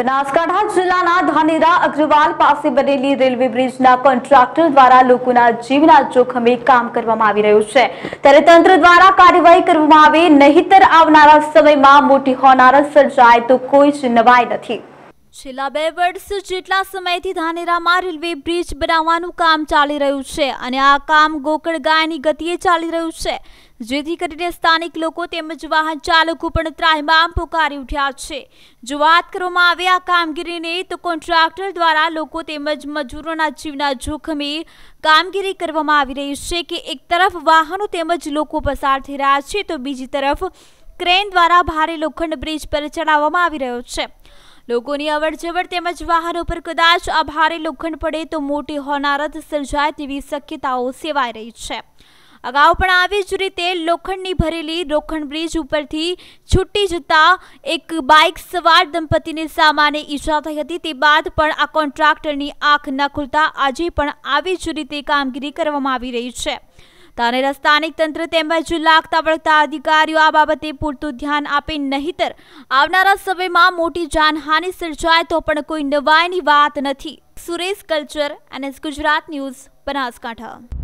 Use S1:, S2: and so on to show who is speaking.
S1: બનાસકાંઠા જિલ્લાના ધાનેરા અગ્રવાલ પાસે બનેલી રેલવે બ્રિજના કોન્ટ્રાક્ટર દ્વારા લોકોના જીવના જોખમે કામ કરવામાં આવી રહ્યું છે. ત્યારે તંત્ર દ્વારા કાર્યવાહી કરવામાં આવે, નહીતર આવનારા સમયમાં મોટી હોનારત સર્જાય તો કોઈ જ નવાઈ નથી. છેલ્લા બે વર્ષ જેટલા સમયથી ધાનેરામાં રેલવે બ્રિજ બનાવવાનું કામ ચાલી રહ્યું છે અને આ કામ ગોકળ ગાયની ગતિએ ચાલી રહ્યું છે. જેથી કરીને સ્થાનિક લોકો તેમજ વાહન ચાલકો પણ ત્રાહિમામ પોકારી ઉઠ્યા છે. જો વાત કરવામાં આવે આ કામગીરીને, તો કોન્ટ્રાક્ટર દ્વારા લોકો તેમજ મજૂરોના જીવના જોખમે કામગીરી કરવામાં આવી રહી છે કે એક તરફ વાહનો તેમજ લોકો પસાર થઈ રહ્યા છે, તો બીજી તરફ ક્રેન દ્વારા ભારે લોખંડ બ્રિજ પર ચડાવવામાં આવી રહ્યો છે. લોકોની અવરજવર તેમજ વાહનો પર કદાચ આ લોખંડ પડે તો મોટી હોનારત સર્જાય તેવી શક્યતાઓ સેવાઈ રહી છે. અગાઉ પણ આવી જ રીતે લોખંડની ભરેલી લોખંડ બ્રિજ ઉપરથી છૂટી જતા એક બાઇક સવાર દંપતીને સામાન્ય ઈજા થઈ હતી. તે બાદ પણ આ કોન્ટ્રાક્ટરની આંખ ન ખુલતા આજે પણ આવી જ રીતે કામગીરી કરવામાં આવી રહી છે. તાનેરા સ્થાનિક તંત્ર તેમજ લાગતા વળગતા અધિકારીઓ આ બાબતે પૂરતું ધ્યાન આપે નહીતર આવનારા સમયમાં મોટી જાનહાનિ સર્જાય તો પણ કોઈ નવાઈની વાત નથી. સુરેશ કલ્ચર અને ગુજરાત ન્યૂઝ, બનાસકાંઠા.